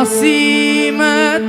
a szímet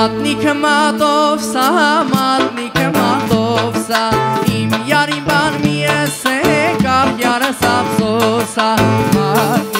Մատնիքը մատով սա, մատնիքը մատով սա, իմ յարին բան մի ես է, կար յարս ապսոսա, մատնիքը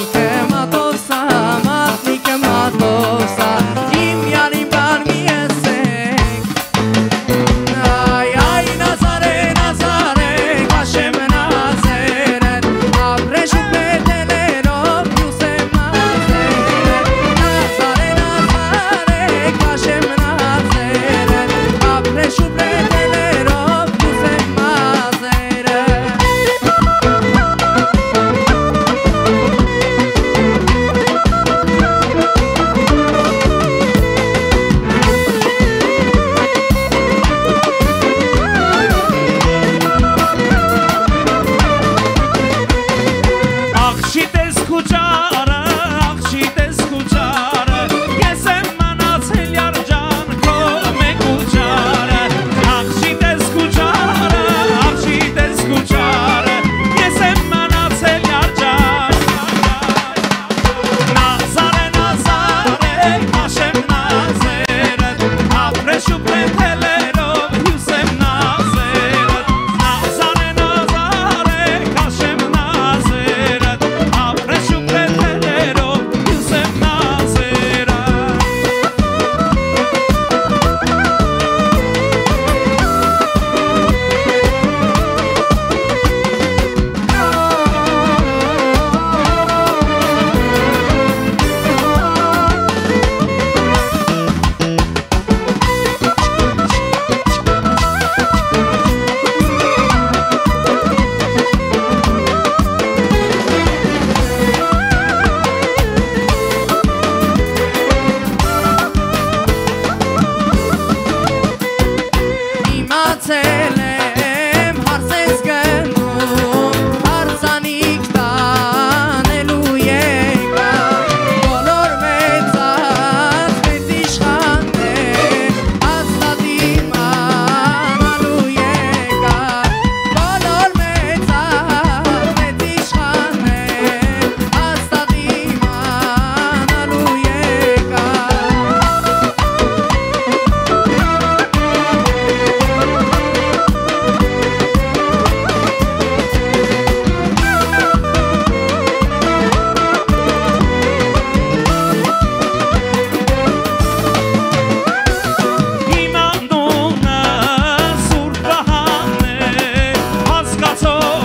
soul.